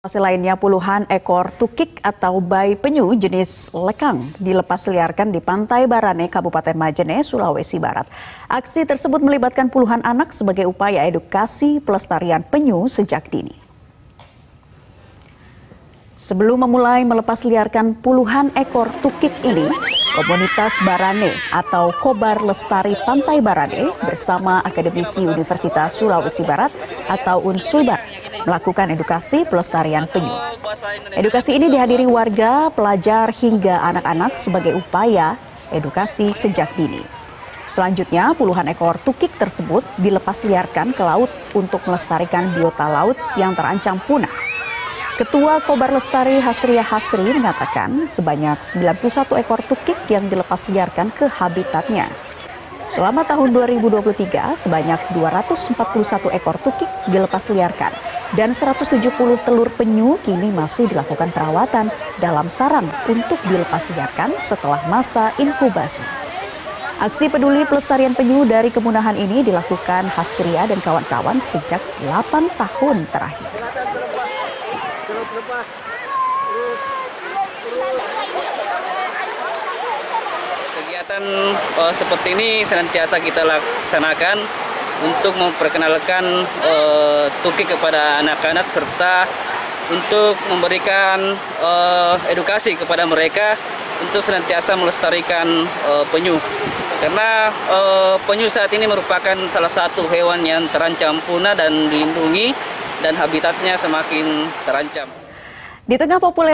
Masih lainnya puluhan ekor tukik atau bayi penyu jenis lekang dilepas liarkan di Pantai Barane, Kabupaten Majene, Sulawesi Barat. Aksi tersebut melibatkan puluhan anak sebagai upaya edukasi pelestarian penyu sejak dini. Sebelum memulai melepas liarkan puluhan ekor tukik ini, komunitas Barane atau Kobar Lestari Pantai Barane bersama akademisi Universitas Sulawesi Barat atau Unsulbar melakukan edukasi pelestarian penyu. Edukasi ini dihadiri warga, pelajar hingga anak-anak sebagai upaya edukasi sejak dini. Selanjutnya, puluhan ekor tukik tersebut dilepas liarkan ke laut untuk melestarikan biota laut yang terancam punah. Ketua Kobar Lestari Hasria Hasri mengatakan sebanyak 91 ekor tukik yang dilepas liarkan ke habitatnya. Selama tahun 2023, sebanyak 241 ekor tukik dilepas liarkan dan 170 telur penyu kini masih dilakukan perawatan dalam sarang untuk dilepas liarkan setelah masa inkubasi. Aksi peduli pelestarian penyu dari kemunahan ini dilakukan Hasria dan kawan-kawan sejak 8 tahun terakhir. Kegiatan uh, seperti ini senantiasa kita laksanakan untuk memperkenalkan uh, Tuki kepada anak-anak serta untuk memberikan uh, edukasi kepada mereka untuk senantiasa melestarikan uh, penyu. Karena uh, penyu saat ini merupakan salah satu hewan yang terancam punah dan dilindungi dan habitatnya semakin terancam. Di tengah populer